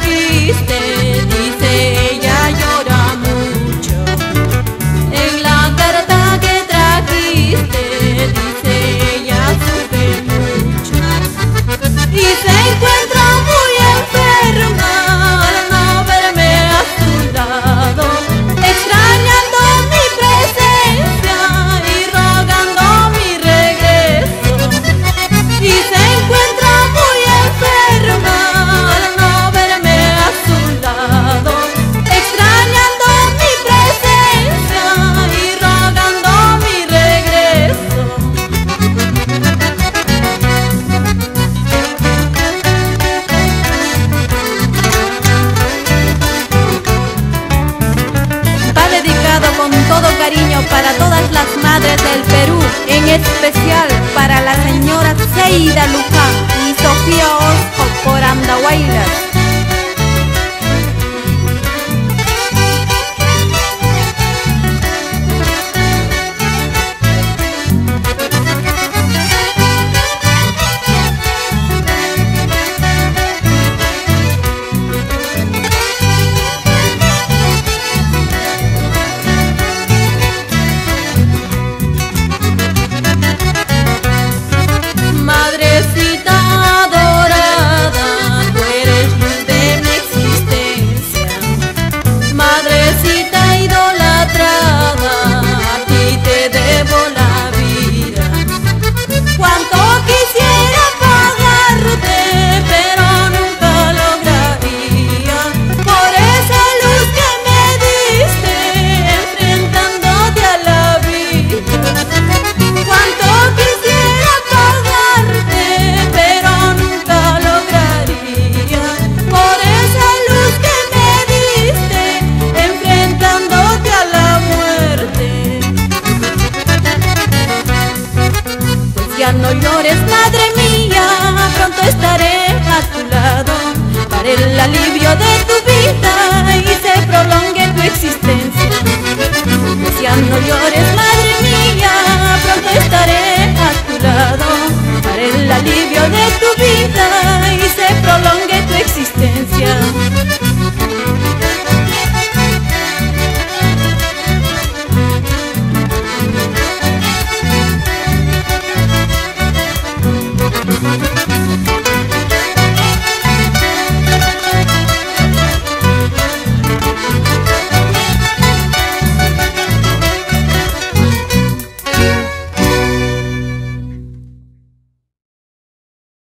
trajiste. Para todas las madres del Perú, en especial para la señora Seida Luján y Sofía existencia. Ya no llores, madre mía, pronto estaré a tu lado para el alivio de tu vida y se prolongue tu existencia.